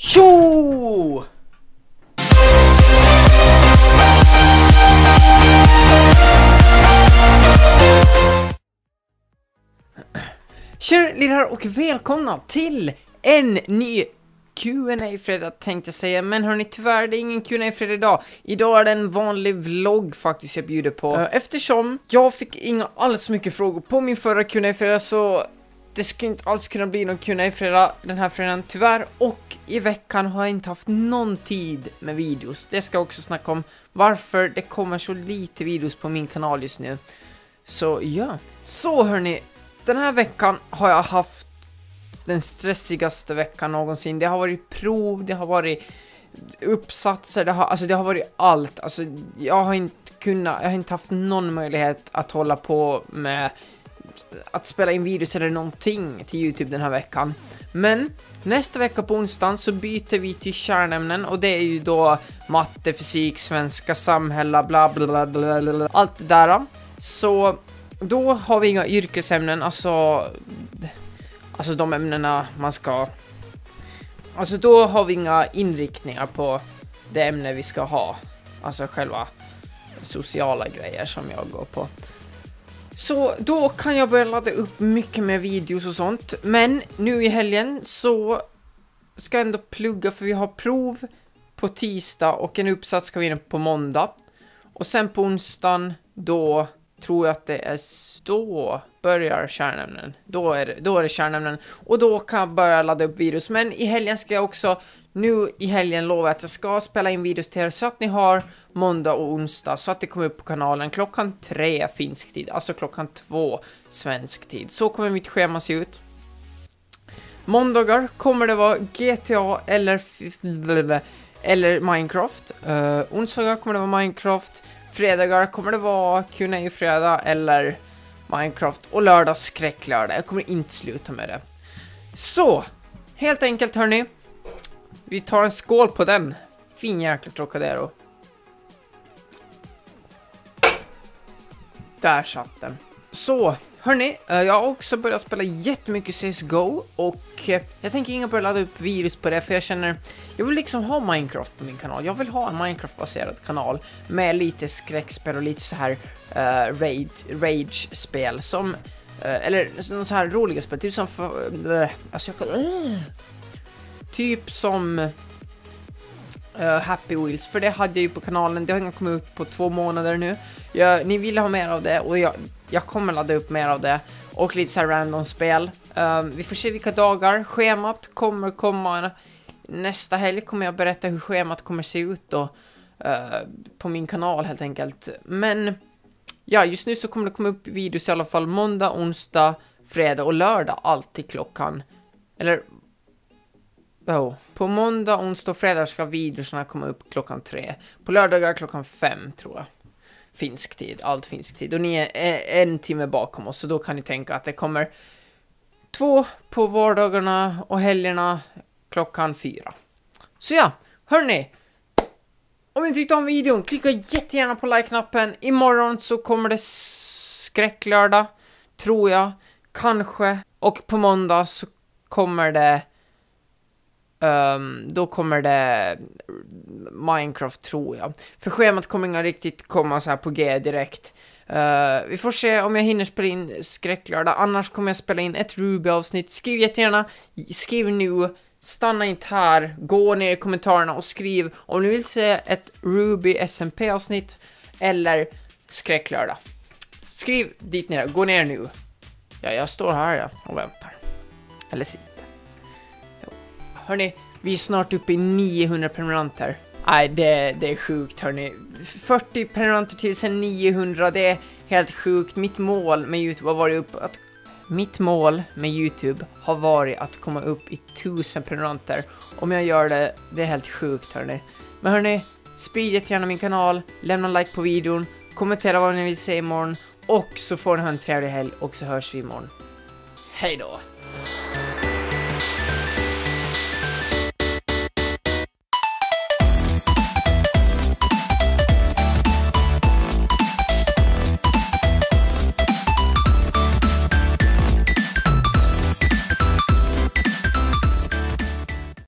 Tjo! Tjena lillar och välkomna till en ny qa fredag tänkte jag säga, men hörni tyvärr det är ingen qa fredag idag. Idag är det en vanlig vlogg faktiskt jag bjuder på. Eftersom jag fick inga alls mycket frågor på min förra qa fredag så det skulle inte alls kunna bli någon qa fredag den här fredagen tyvärr och i veckan har jag inte haft någon tid med videos. Det ska jag också snacka om varför det kommer så lite videos på min kanal just nu. Så ja. Så hörni, den här veckan har jag haft den stressigaste veckan någonsin. Det har varit prov, det har varit uppsatser, det har, alltså det har varit allt. Alltså jag har inte kunnat, jag har inte haft någon möjlighet att hålla på med att spela in videos eller någonting till Youtube den här veckan. Men nästa vecka på onsdagen så byter vi till kärnämnen och det är ju då matte, fysik, svenska, samhälle, bla bla bla bla, bla allt det där. Så då har vi inga yrkesämnen, alltså Alltså de ämnena man ska... Alltså då har vi inga inriktningar på det ämne vi ska ha. Alltså själva sociala grejer som jag går på. Så då kan jag börja ladda upp mycket mer videos och sånt. Men nu i helgen så ska jag ändå plugga för vi har prov på tisdag och en uppsats ska vi in på måndag. Och sen på onsdagen då tror jag att det är då börjar kärnämnen. Då är, det, då är det kärnämnen. Och då kan jag börja ladda upp videos. Men i helgen ska jag också, nu i helgen lovar jag att jag ska spela in videos till er så att ni har måndag och onsdag så att det kommer upp på kanalen klockan tre finsk tid, alltså klockan två svensk tid. Så kommer mitt schema se ut. Måndagar kommer det vara GTA eller eller Minecraft. Uh, onsdagar kommer det vara Minecraft. Fredagar kommer det vara Q&A fredag eller Minecraft och lördag skräcklördag. Jag kommer inte sluta med det. Så, helt enkelt hörni. Vi tar en skål på den. Fin jäkla Trocadero. Där satt den. Så, hörni, eh, jag har också börjat spela jättemycket CSGO och eh, jag tänker inte börja ladda upp virus på det för jag känner jag vill liksom ha Minecraft på min kanal. Jag vill ha en Minecraft-baserad kanal med lite skräckspel och lite så här uh, rage-spel som uh, eller någon så här roliga spel, typ som uh, alltså jag uh, typ som uh, Happy Wheels, för det hade jag ju på kanalen, det har inte kommit ut på två månader nu. Jag, ni ville ha mer av det och jag, jag kommer ladda upp mer av det. Och lite såhär random spel. Uh, vi får se vilka dagar, schemat kommer komma. Nästa helg kommer jag berätta hur schemat kommer se ut då. Uh, på min kanal helt enkelt. Men ja, just nu så kommer det komma upp videos i alla fall måndag, onsdag, fredag och lördag alltid klockan. Eller Oh. På måndag, onsdag och fredag ska videorna komma upp klockan tre. På lördagar klockan fem, tror jag. Finsk tid, allt finsk tid. Och ni är en timme bakom oss, så då kan ni tänka att det kommer två på vardagarna och helgerna klockan fyra. Så ja, hörni! Om ni tyckte om videon, klicka jättegärna på like-knappen. Imorgon så kommer det skräcklördag, tror jag. Kanske. Och på måndag så kommer det Um, då kommer det Minecraft tror jag. För schemat kommer inte riktigt komma så här på G direkt. Uh, vi får se om jag hinner spela in skräcklördag, annars kommer jag spela in ett Ruby-avsnitt. Skriv jättegärna, skriv nu, stanna inte här, gå ner i kommentarerna och skriv om ni vill se ett Ruby SMP-avsnitt eller skräcklördag. Skriv dit ner, gå ner nu. Ja, jag står här ja, och väntar. Eller sitter. Hörni, vi är snart uppe i 900 prenumeranter. Nej, det, det är sjukt hörni. 40 prenumeranter till sen 900, det är helt sjukt. Mitt mål med Youtube har varit upp att... Mitt mål med Youtube har varit att komma upp i 1000 prenumeranter. Om jag gör det, det är helt sjukt hörni. Men hörni, sprid jättegärna min kanal, lämna en like på videon, kommentera vad ni vill se imorgon och så får ni ha en trevlig helg och så hörs vi imorgon. Hej då!